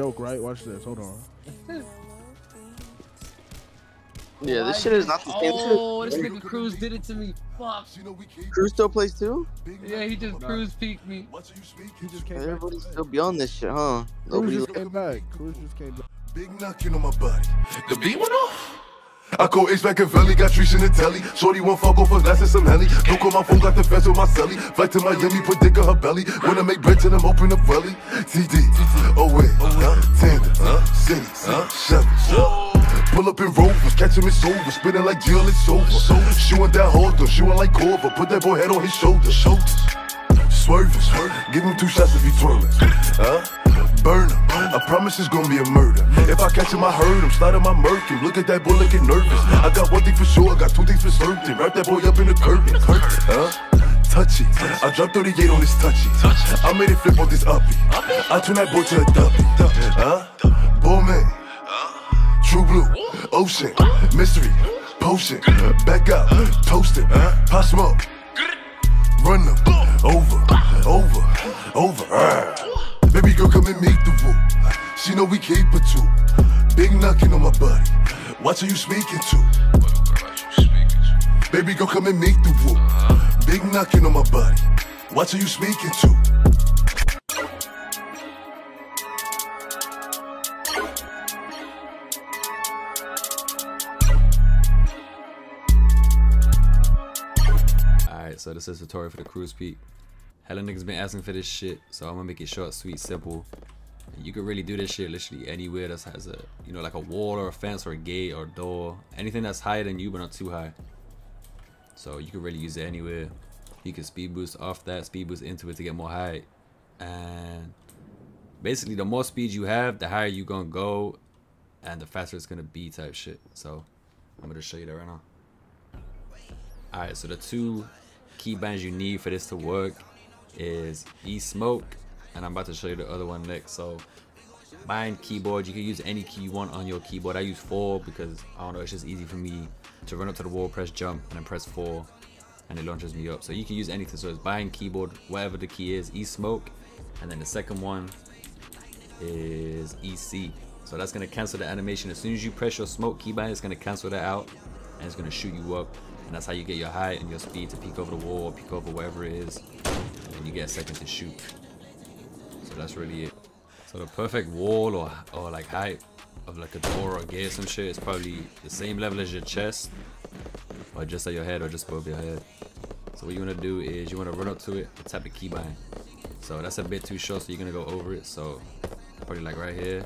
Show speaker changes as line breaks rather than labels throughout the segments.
joke, right? Watch this. Hold on.
Yeah, this shit is not the same.
Oh, this nigga Cruz did it to me. Fuck.
Cruz still plays too?
Yeah, he just Cruz peeked me.
He just came back.
Everybody's still beyond this shit, huh? Nobody.
Cruz just came back. Cruz just came back.
Big knocking on my body. The beat went off. I call H Machiavelli, got trees in the telly. Shorty won't fuck off a glass of some heli. Don't call my phone, got the fence with my celly. Flight to Miami, put dick on her belly. Wanna make bread to them, open up welly. TD, oh wait, up in rovers, catch him, it's over. Spinning like Jill, it's over. Shooting that hard, though, shooting like Corver. Put that boy head on his shoulder. Shoulders. Swerving, give him two shots if he twirling. Huh? Burn him. I promise it's gonna be a murder. If I catch him, I hurt him. Slide him, I murk him. Look at that boy looking nervous. I got one thing for sure, I got two things for certain. Wrap that boy up in the curtain. Huh? Touchy. I dropped 38 on this touchy. I made it flip on this uppy. I turn that boy to a duppy. Huh? Bull man. True blue. Ocean. Mystery. Potion. Back up. Toasted. Pop smoke. Run them over, over, over. Baby girl, come and meet the woo. She know we keep it too. Big knocking on my body. Watch who you speaking to. Baby girl, come and meet the woo. Big knocking on my body. Watch who you speaking to.
Alright, so this is tutorial for the Cruz peek. Hella niggas been asking for this shit, so I'm gonna make it short, sweet, simple. You can really do this shit literally anywhere that has a, you know, like a wall or a fence or a gate or a door. Anything that's higher than you but not too high. So you can really use it anywhere. You can speed boost off that, speed boost into it to get more height. And basically the more speed you have, the higher you gonna go and the faster it's gonna be type shit. So I'm gonna show you that right now. Alright, so the two key binds you need for this to work is E-Smoke, and I'm about to show you the other one next. So bind keyboard, you can use any key you want on your keyboard. I use four because I don't know, it's just easy for me to run up to the wall, press jump, and then press four, and it launches me up. So you can use anything. So it's bind keyboard, whatever the key is, E-Smoke, and then the second one is EC. So that's gonna cancel the animation. As soon as you press your smoke keybind, it's gonna cancel that out, and it's gonna shoot you up. And that's how you get your height and your speed to peek over the wall, or peek over wherever it is, and you get a second to shoot. So that's really it. So the perfect wall or or like height of like a door or a gate or some shit is probably the same level as your chest, or just at your head or just above your head. So what you wanna do is you wanna run up to it and tap the keybind. So that's a bit too short, so you're gonna go over it. So probably like right here.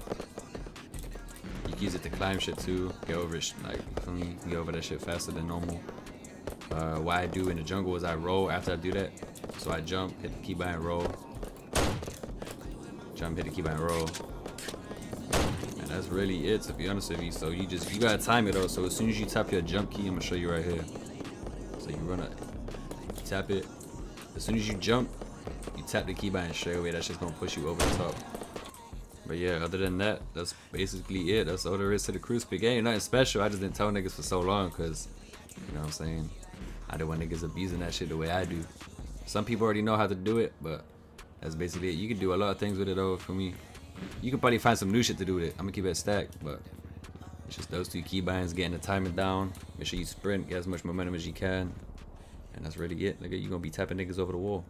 You can use it to climb shit too. Get over it, like? You can get over that shit faster than normal. Uh, what I do in the jungle is I roll after I do that. So I jump, hit the keybind, roll. Jump, hit the keybind, roll. And that's really it, to be honest with you. So you just, you gotta time it though. So as soon as you tap your jump key, I'm gonna show you right here. So you run it, you tap it. As soon as you jump, you tap the keybind straight away. That's just gonna push you over the top. But yeah, other than that, that's basically it. That's all there is to the Cruz peek. Ain't nothing special. I just didn't tell niggas for so long because, you know what I'm saying? I don't want niggas abusing that shit the way I do. Some people already know how to do it, but that's basically it. You can do a lot of things with it though, for me. You can probably find some new shit to do with it. I'm gonna keep it stacked, but it's just those two keybinds, getting the timing down. Make sure you sprint, get as much momentum as you can. And that's really it. Nigga, you gonna be tapping niggas over the wall.